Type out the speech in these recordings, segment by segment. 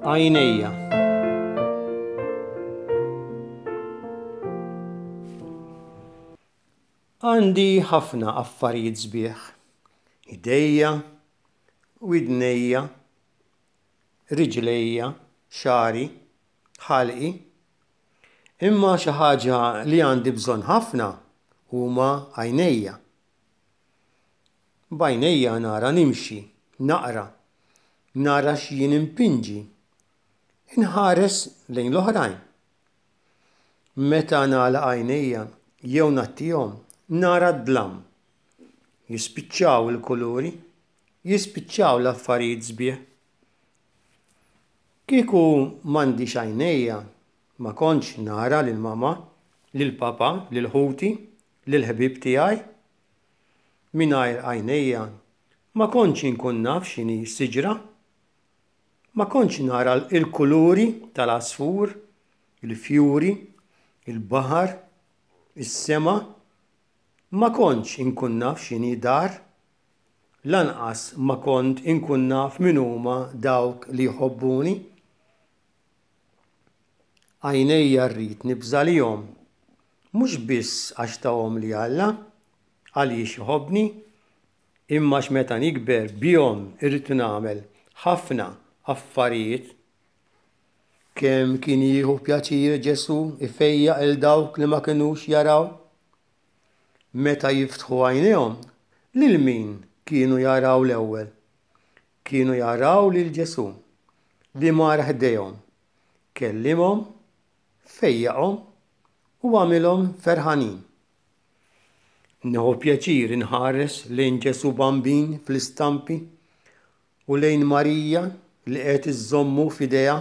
Għajnejja. Għandi ħafna affarijiet sbieħ, idejja, widnejja, riġlejja, xari, ħalqi, Imma xi ħaġa li għandi bżonn ħafna huma għajnejja. B'għajnejja nara nimxi, naqra, nara x'jien impinġi, inħares lejn l-oħrajn. Meta nagħlaq għajnejja jew ngħattihom, nara d-dlam. Jispiċċaw il-kuluri, jispiċċaw l-affarijiet sbieħ. Kieku m'għandix għajnejja, ma kontx nara lil mamà, lil papà, lil ħuti, lil ħbieb tiegħi. Mingħajr għajnejja, ma kontx inkun naf x'inhi siġra. Ma kontx nara l-kuluri tal-għasfur, il-fjuri, il-baħar, is-sema. Ma kontx inkun naf x'inhi dar. Lanqas ma kont inkun naf min huma dawk li jħobbuni. Għajnejja rrid nibż' għalihom, mhux biss għax tahomli Alla, għaliex iħobbni, imma għax meta nikber bihom irrid nagħmel ħafna affarijiet. Kemm kien jieħu pjaċir Ġesù jfejjaq 'il dawk li ma kinux jaraw! Meta jiftħu għajnejhom, lil min kienu jaraw l-ewwel? Kienu jaraw lil Ġesù, li mar ħdejhom, kellimhom, fejjaqhom, u għamilhom ferħanin. Nieħu pjaċir inħares lejn Ġesù Bambin fl-istampi u lejn Marija li qed iżżommu f'idejha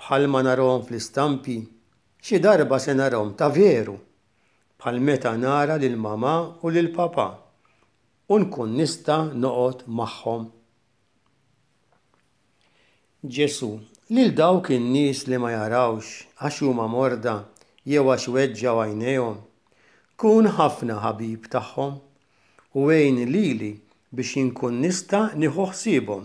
Bħalma narahom fl-istampi, xi darba se narahom ta' veru, bħal meta nara lil Mamà u lil Papà u nkun nista' noqgħod magħhom. Ġesù, lil dawk in-nies li ma jarawx għax huma morda jew għax weġġgħu għajnejhom, kun ħafna ħabib tagħhom u għin lili biex inkun nista' nieħu ħsiebhom